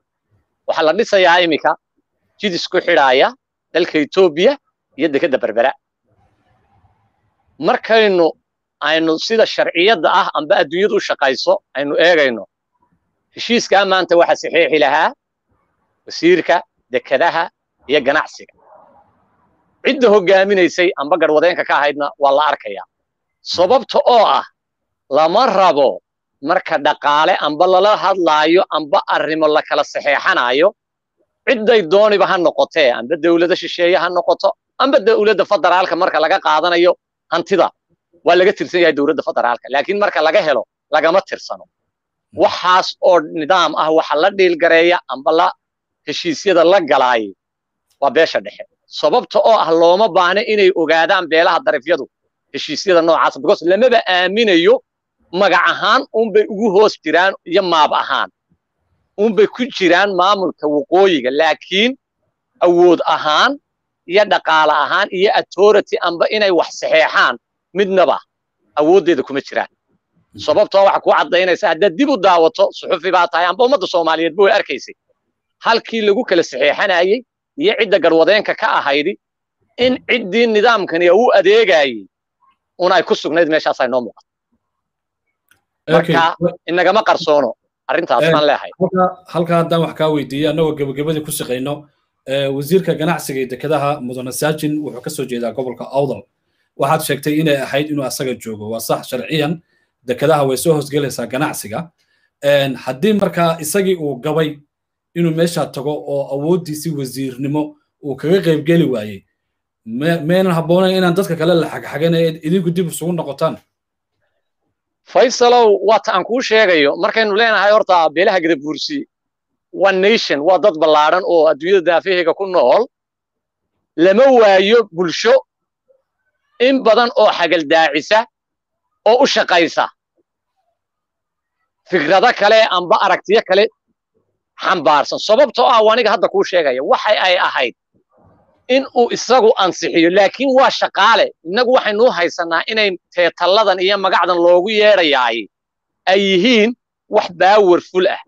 Waxaa la dhisayaa iminka jid isku xidhaaya dalka etoobiya iyo dekadda berbera. Markaynu aynu sida sharciyadda ah amba adduunyadu u shaqayso aynu eegayno heshiiskaa maanta waxa saxiixi lahaa wasiirka dekadaha iyo ganacsiga. Cidda hoggaaminaysay amba garwadeenka ka ahaydna waa la arkayaa. Sababta oo ah lama rabo marka dhaqaale amba lala hadlaayo amba arrimo la kala saxeexanayo cidday dooniba ha noqotee amba dawlada shisheeye ha noqoto amba dawladda federaalka marka laga qaadanayo hantida waa laga tirsan yahay dawladda federaalka. Laakiin marka laga helo lagama tirsano. Waxaas oo nidaam ah waxa la dhiilgareeya amba la heshiisyada la galaayay waa beesha dhexe. Sababta oo ah looma baahna inay ogaadaan beelaha darifyadu heshiisyada noocaas because lamaba aaminayo magac ahaan unbay ugu hoos jiraan iyo maab ahaan. Unbay ku jiraan maamulka waqooyiga laakiin awood ahaan iyo dhaqaale ahaan iyo authority amba inay wax saxeexaan midnaba awooddeeda kuma jiraan. Sababtoo waxa ku caddaynaysa haddaad dib u daawato suxufi baa tahay amba ummadda soomaaliyeedba way arkaysay. Halkii lagu kala saxeexanayey iyo cidda garwadeenka ka ahaydi in ciddii nidaamkani u adeegayey un ay ku sugnayd meeshaas ay noo muuqato marka inagama qarsoono. Arrintaas baan leehay halkaa haddaan wax kaa weydiiyey annagoo gebagabadii ku shaqayno wasiirka ganacsiga iyo dekedaha mudane saajin wuxuu ka soo jeedaa gobolka awdal. Waxaad sheegtay inay ahayd inuu asaga joogo. Waa sax sharciyan. Dekedaha way soo hoosgelaysaa ganacsiga. Haddii markaa isagii uu gabay inuu meeshaa tago oo awooddiisii wasiirnimo uu kaga qaybgeli waayey maynan habboonayn inaan dadka kale la xagxagan ee idinku dib isugu noqotaan faysalow waata aan kuu sheegayo markaynu leenahay horta beelaha gadabuursi one nation waa dad ballaadhan oo adduunyada daafaheyga ku nool lama waayo bulsho in badan oo xagaldaacisa oo u shaqaysa fikrado kale amba aragtiyo kale xambaarsan sababtoo ah aniga hadda kuu sheegaya waxay ay ahayd in uu isagu ansixiyo laakiin waa shaqaale. Innagu waxaynuu haysanaa inay teetalladan iyo magacdan loogu yeedhayaay ay yihiin wax baawerful ah.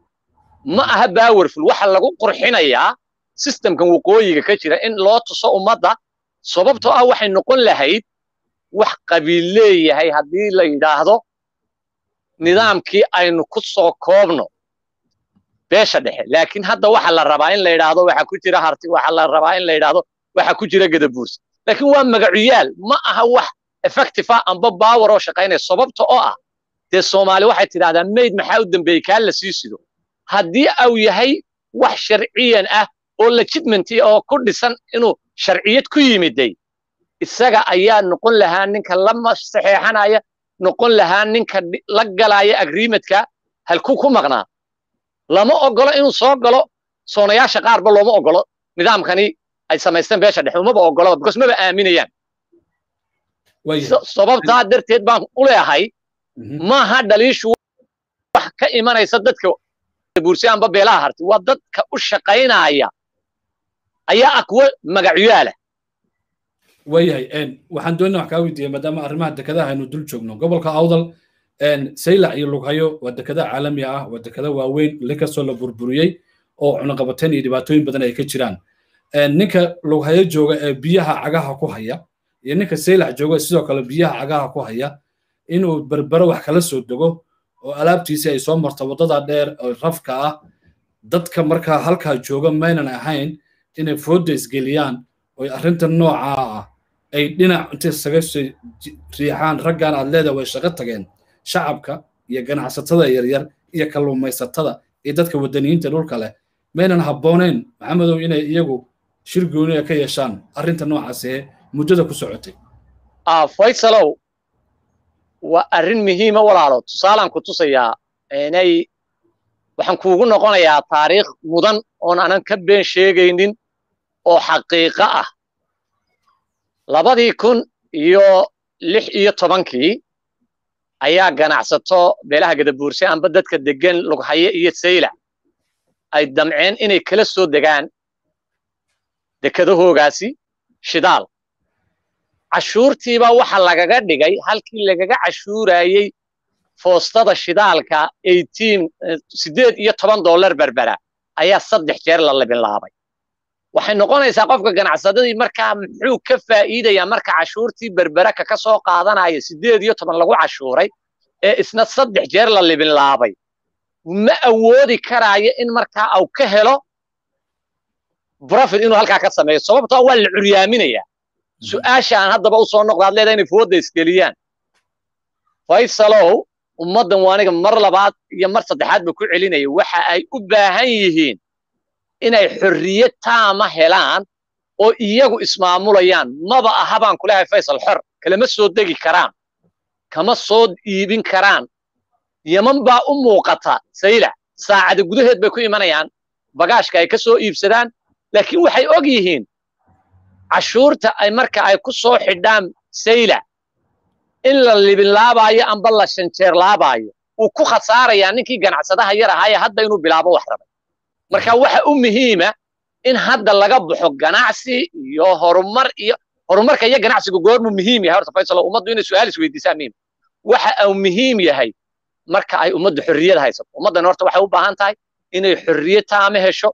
Ma aha baawerful waxa lagu qurxinayaa sistemkan waqooyiga ka jira in loo tuso ummadda. Sababtoo ah waxay noqon lahayd wax qabiil leeyahay haddii la yidhaahdo nidaamkii aynu ku soo koobno beesha dhexe. Laakiin hadda waxa la rabaa in la yidhaahdo waxa ku jira harti waxa la rabaa in la yidhaahdo waxa ku jira gadabuurs laakiin waa magacuyaal ma aha wax effective ah amba power oo shaqaynaya. Sababta oo ah dee soomaali waxay tidhahdaa mayd maxaa u dambeeyey? Kaa la sii sido. Haddii au yahay wax sharciyan ah oo legitimacy oo ku dhisan inuu sharciyad ku yimiday isaga ayaa noqon lahaa ninka la saxeexanaya noqon lahaa ninka la galaya agreementka halku ku maqnaa. Lama ogolo inuu soo galo soonayaasha qaarba looma ogolo. Nidaamkani ay samaysteen beesha dhexe umaba ogolaba because maba aaminayaan. Sababtaa darteed baan u leeyahay maaha dhaliishu wax ka imanaysa dadka buursi amba beelaha harti waa dadka u shaqaynaya ayaa ah kuwo magacyaala. Waayahay waxaan doonina wax kaa weydiiyey maadaama arrimaha dekedaha aynu dul joogno. Gobolka awdal saylac iyo lughayo waa dekada caalami ah waa dekada waaweyn linkastoo la burburiyey oo cunaqabateen iyo dhibaatooyin badan ay ka jiraan ninka lughayo jooga ee biyaha cagaha ku haya iyo ninka saylac jooga sidoo kale biyaha cagaha ku haya inuu berbero wax kala soo dego oo alaabtiisii ay soo marto waddada dheer oo rafka ah. Dadka markaa halkaa jooga maynan ahayn inay fooda isgeliyaan oo arrinta noocaa ah ay dhinac intay isaga riixaan raggan aad leedahay way shaqo tageen. Shacabka iyo ganacsatada yaryar iyo kalluumaysatada iyo dadka waddaniyiinta dhulka leh maynan habboonayn maxamedow inay iyagu shir gooniya ka yeeshaan arrinta noocaas ee muddada ku socotay. Faysalow waa arrin muhiima walaalo tusaalaan ku tusayaa inay waxaan kuugu noqonayaa taariikh mudan oon anan ka been sheegaynin oo xaqiiqo ah. Labadii kun iyo lix iyo tobankii ayaa ganacsato beelaha gadabuurse amba dadka degan lughaye iyo saylac ay damceen inay kala soo degaan dekedahoogaasi shidaal. Cashuurtiibaa waxa lagaga dhigay halkii lagaga cashuurayey foostada shidaalka sideed iyo toban dollar berbera ayaa saddex jeer la labinlaabay waxay noqonaysaa qofka ganacsadadii markaa muxuu ka faa'iidayaa marka cashuurtii berberaka ka soo qaadanaya sideed iyo toban lagu cashuuray ee isna saddex jeer la libinlaabay ma awoodi karaayo in markaa au ka helo profit inuu halkaa ka sameeyo. Sababtoo waa la curyaaminayaa su'aasha aan haddaba u soo noqda ad leedahay inay fooda isgeliyaan. Faysalow ummaddan waaniga mar labaad iyo mar saddexaad ba ku celinaya waxa ay u baahan yihiin inay xorriyad taama helaan oo iyagu ismaamulayaan. Maba aha baan ku leehay faysal xor. Kalama soo degi karaan. Kama soo iibin karaan. Yeman baa u muuqata saylac saacada gudaheed bay ku imanayaan. Bagaashka ay ka soo iibsadaan laakiin waxay og yihiin cashuurta ay marka ay ku soo xidhaan sayla in la libinlaabaayo amba la shanjeerlaabaayo uu ku khasaarayaa ninkii ganacsadaha yar ahaaye hadda inuu bilaabo wax rabay. Marka waxa u muhiima in hadda laga baxo ganacsi iyo horumar iyo horumarka iyo ganacsigu goormu muhiim yahay horta faysalo ummaddu inay su'aal isweydiisaa muhiim waxa uu muhiim yahay marka ay ummaddu xorriyad haysato ummaddan horta waxay u baahan tahay inay xorriyad taama hesho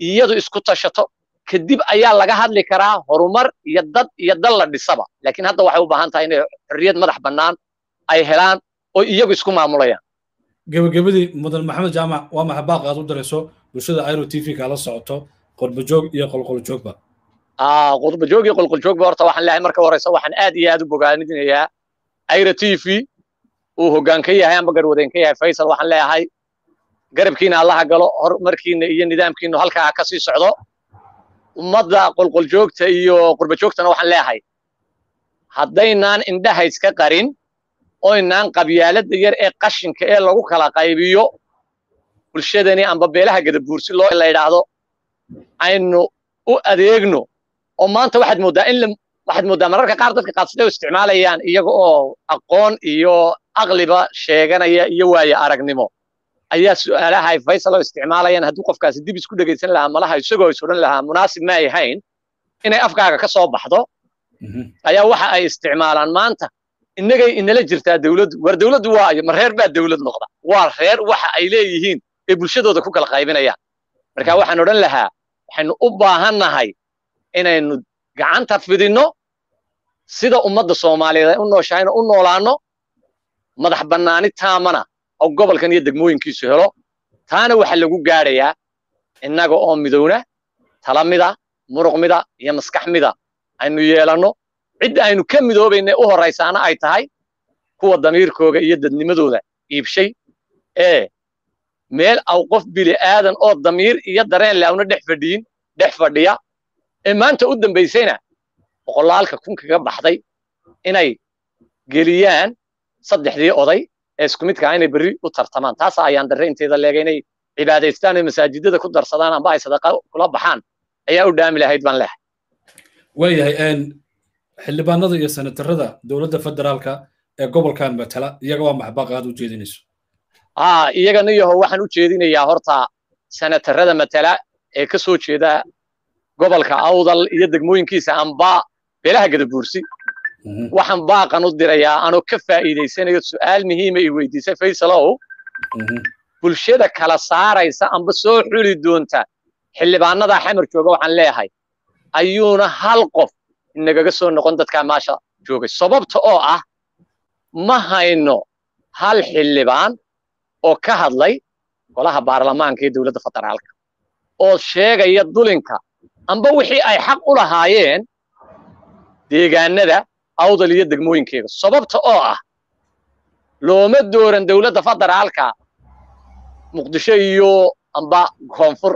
iyadu isku tashato kadib ayaa laga hadli karaa horumar iyo dad iyo dal la dhisaba. Laakiin hadda waxay u baahan tahay inay xorriyad madax bannaan ay helaan oo iyagu isku maamulayaan. Gebagabadii mudan maxamed jaamac waa baaq aad u dirayso bulshada airo t v kala socoto qurbajoog iyo qolqoljoogba qurbajoog iyo qolqoljoogba horta waxaan leeyahay marka horeysa waxaan aad iyo aad u bogaanidinayaa airo t v uu hoggaan ka yahay amba garwadeen ka yahay faysal waxaan leeyahay garabkiina allaha galo horumarkiina iyo nidaamkiinu halkaa ka sii socdo. Ummadda qolqoljoogta iyo qurbajoogtana waxaan leeyahay haddaynaan indhaha iska qarin oynaan qabyaaladda yar ee qashinka ee lagu kala qaybiyo bulshadani amba beelaha gadabuursi loo la yidhaahdo aynu u adeegno. Oo maanta waxaad mooddaa in waxaad mooddaa mararka qaar dadka qaadsaday oo isticmaalayaan iyaga oo aqoon iyo aqliba sheeganaya iyo waayo aragnimo ayaa su'aalaha ay faysal isticmaalayaan hadduu qofkaasi dib isku dhegaysan lahaa malaha isagoo is odhan lahaa munaasib ma ay hayn inay afkaaga ka soo baxdo ayaa waxa ay isticmaalaan maanta. Innagay inala jirtaa dawladdu war dawladdu waayo ma reer baa dawlad noqda. Waa reer waxa ay leeyihiin ee bulshadooda ku kala qaybinayaan marka waxaan odhan lahaa waxaynu u baahannahay inaynu gacanta fidinno sida ummadda soomaaliyeed ay u nooshahayna u noolaanno madax bannaani taamana oo gobolkan iyo degmooyinkiisu helo taana waxaa lagu gaadhayaa innaga oo midowna tala mida muruq mida iyo maskax mida aynu yeelanno cidda aynu ka midoobayna u horraysaana ay tahay kuwa damiirkooga iyo dadnimadooda iibshay ee meel aw qof bili aadan oo damiir iyo dareen leh awna dhex fadhiyin dhex fadhiya ee maanta u dambaysayna boqolaalka kun kaga baxday inay geliyaan saddexdii oday ee isku midkaa inay berri u tartamaan taas ayaan darre inteeda leega inay cibaadaystaan oo masaajidada ku darsadaan amba ay sadaqa kula baxaan ayaa u dhaami lahayd baan leehay waayahay xildhibaanada iyo senatarada dowladda federaalka ee gobolkan matala iyaga waa maxbaaq aad u jeedinayso. Aa iyagana yaho waxaan u jeedinayaa horta senatarada matala ee ka soo jeeda gobolka awdal iyo degmooyinkiisa amba beelaha gadabuursi waxaan baaqan u dirayaa anoo ka faa'iidaysanayo su'aal muhiima i weydiisay faysalow bulshada kala saaraysa amba soo xuli doonta xildhibaanada xamar jooga waxaan leeyahay ayuuna hal qof inagaga soo noqon dadkaa maasha joogay. Sababta oo ah ma hayno hal xildhibaan oo ka hadlay golaha baarlamaanka ee dowladda federaalka oo sheegaya dulinka amba wixii ay xaq u lahaayeen deegaanada awdal iyo degmooyinkeega sababta oo ah looma dooran dowladda federaalka muqdisho iyo amba koonfur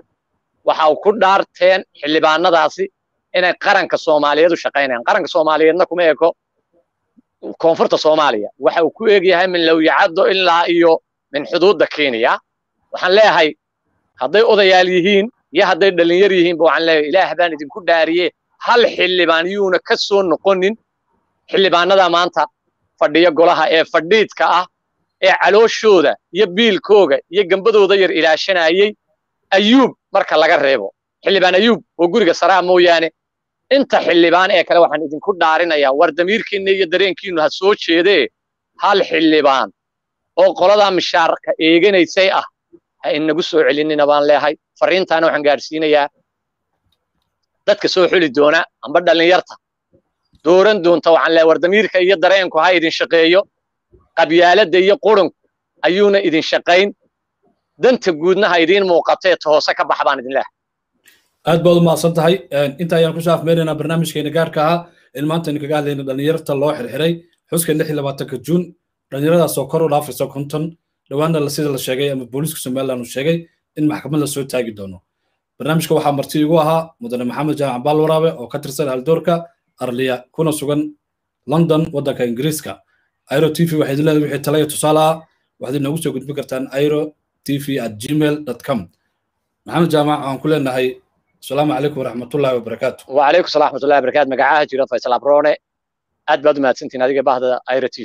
waxa ku dhaarteen xildhibaanadaasi inay qaranka soomaaliyeed u shaqaynayaan qaranka soomaaliyeedna kuma eko koonfurta soomaaliya waxa uu ku eegyahay min lowyacaddo ilaa iyo min xuduudda kenya waxaan leeyahay hadday odayaal yihiin iyo hadday dhalinyar yihiinba waxaan leeyahay ilaah baan idinku dhaariye hal xildhibaan yuuna ka soo noqonin xildhibaanada maanta fadhiya golaha ee fadhiidka ah ee calooshooda iyo biilkooga iyo gambadooda yar ilaashanayey ayuub marka laga reebo. Xildhibaan ayuub oo guriga saraa mooyaane inta xildhibaan ee kale waxaan idinku dhaarinayaa war damiirkiinna iyo dareenkiinu ha soo jeedee. Hal xildhibaan oo qoladaa mishaarka eeganaysay ah ha inagu soo celinina baan leehay. Fariintaana waxaan gaadhsiinayaa dadka soo xuli doona amba dhallinyarta dooran doonta waxaan leehay war iyo dareenku ha idin shaqeeyo qabyaaladda iyo qurunku ayuuna idin shaqayn. Danta guudna ha idiin muuqatee ta ka bax baan idin leehay aad baad u mahadsan tahay inta ayaan ku soo afmeynaynaa barnaamijkeena gaarka ahaa in maanta aynu kaga hadlayna dhallinyarta loo xirxiray xuska lix iyo labaatanka juun dhallinyaradaasoo kor u dhaafaysa konton dhowaanna sida la sheegay ama booliiska somaliland uu sheegay in maxkamad la soo taagi doono. Barnaamijka waxaa marti igu ahaa mudane maxamed jaamac baalwaraabe oo ka tirsan haldoorka arliya kuna sugan london waddanka ingiriiska. Airo t v waxay idin leedahay wixii talaya tusaale ah. Waxaad inoogu soo gudbin kartaan airo t v at gmail dot com. Maxamed jaamac waxaan ku leenahay asalaamu calaykum waraxmatullahi wabarakaatu. Wacalaykum salam raxmatullahi wabarakaatu magacaha jira faysal abrone aad baad u mahadsantihin adiga bahda ira t